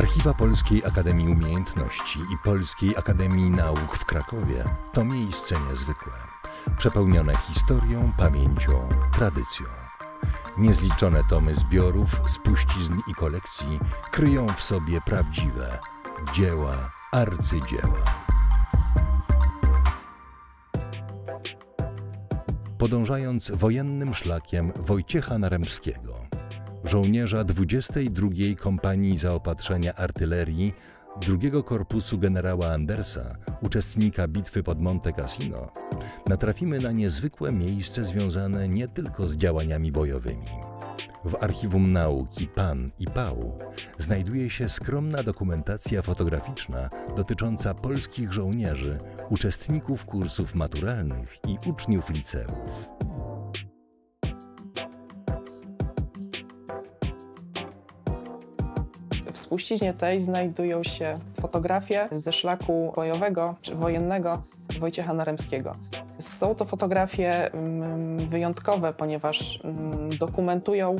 Archiwa Polskiej Akademii Umiejętności i Polskiej Akademii Nauk w Krakowie to miejsce niezwykłe, przepełnione historią, pamięcią, tradycją. Niezliczone tomy zbiorów, spuścizn i kolekcji kryją w sobie prawdziwe dzieła, arcydzieła. Podążając wojennym szlakiem Wojciecha Naremskiego, żołnierza 22 Kompanii Zaopatrzenia Artylerii drugiego korpusu generała Andersa, uczestnika bitwy pod Monte Cassino, natrafimy na niezwykłe miejsce związane nie tylko z działaniami bojowymi. W Archiwum Nauki PAN i PAU znajduje się skromna dokumentacja fotograficzna dotycząca polskich żołnierzy, uczestników kursów maturalnych i uczniów liceów. Spuściźnie tej znajdują się fotografie ze szlaku bojowego czy wojennego Wojciecha Naremskiego. Są to fotografie mm, wyjątkowe, ponieważ mm, dokumentują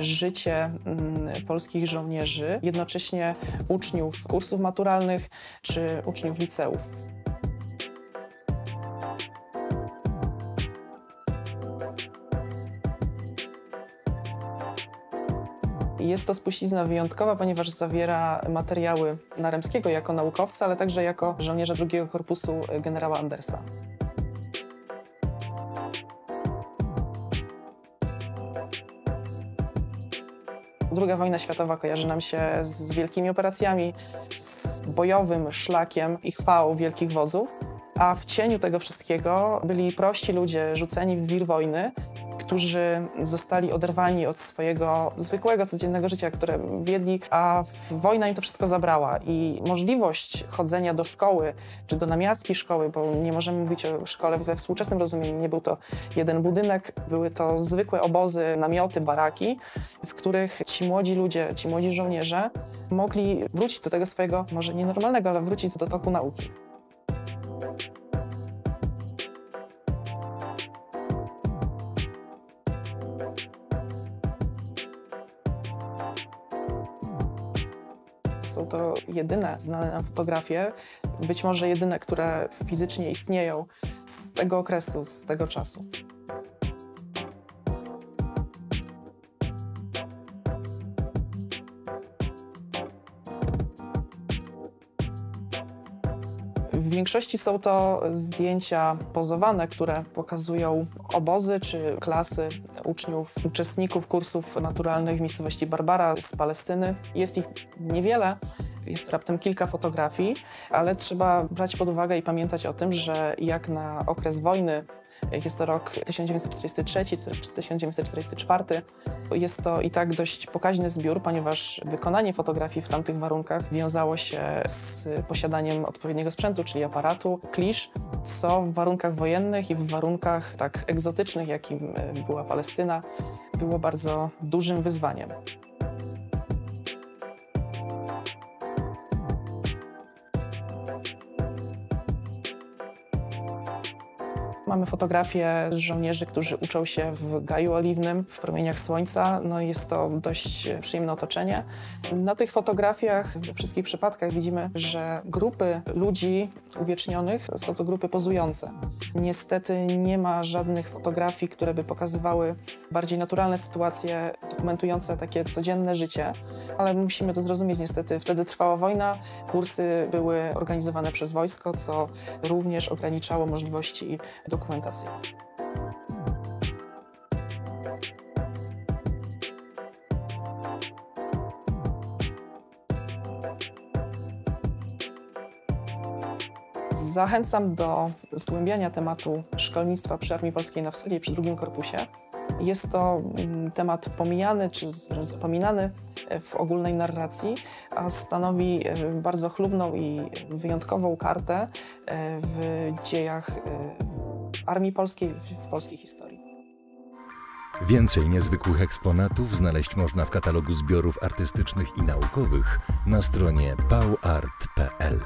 życie mm, polskich żołnierzy, jednocześnie uczniów kursów maturalnych czy uczniów liceów. Jest to spuścizna wyjątkowa, ponieważ zawiera materiały Naremskiego jako naukowca, ale także jako żołnierza drugiego korpusu generała Andersa. Druga wojna światowa kojarzy nam się z wielkimi operacjami, z bojowym szlakiem i chwałą wielkich wozów, a w cieniu tego wszystkiego byli prości ludzie rzuceni w wir wojny, którzy zostali oderwani od swojego zwykłego, codziennego życia, które wiedli, a wojna im to wszystko zabrała. I możliwość chodzenia do szkoły, czy do namiastki szkoły, bo nie możemy mówić o szkole we współczesnym rozumieniu, nie był to jeden budynek, były to zwykłe obozy, namioty, baraki, w których ci młodzi ludzie, ci młodzi żołnierze mogli wrócić do tego swojego, może nienormalnego, ale wrócić do toku nauki. Są to jedyne znane nam fotografie, być może jedyne, które fizycznie istnieją z tego okresu, z tego czasu. W większości są to zdjęcia pozowane, które pokazują obozy czy klasy uczniów, uczestników kursów naturalnych w miejscowości Barbara z Palestyny. Jest ich niewiele, jest raptem kilka fotografii, ale trzeba brać pod uwagę i pamiętać o tym, że jak na okres wojny, jest to rok 1943 czy 1944, jest to i tak dość pokaźny zbiór, ponieważ wykonanie fotografii w tamtych warunkach wiązało się z posiadaniem odpowiedniego sprzętu, czyli aparatu, klisz, co w warunkach wojennych i w warunkach tak egzotycznych, jakim była Palestyna, było bardzo dużym wyzwaniem. Mamy fotografie żołnierzy, którzy uczą się w gaju oliwnym, w promieniach słońca. No jest to dość przyjemne otoczenie. Na tych fotografiach we wszystkich przypadkach widzimy, że grupy ludzi uwiecznionych są to grupy pozujące. Niestety nie ma żadnych fotografii, które by pokazywały bardziej naturalne sytuacje, dokumentujące takie codzienne życie, ale musimy to zrozumieć. Niestety wtedy trwała wojna, kursy były organizowane przez wojsko, co również ograniczało możliwości dokumentacyjne. Zachęcam do zgłębiania tematu szkolnictwa przy Armii Polskiej na Wschodzie i przy drugim korpusie. Jest to mm, temat pomijany czy zapominany w ogólnej narracji, a stanowi e, bardzo chlubną i wyjątkową kartę e, w dziejach e, Armii Polskiej, w polskiej historii. Więcej niezwykłych eksponatów znaleźć można w katalogu zbiorów artystycznych i naukowych na stronie pauart.pl.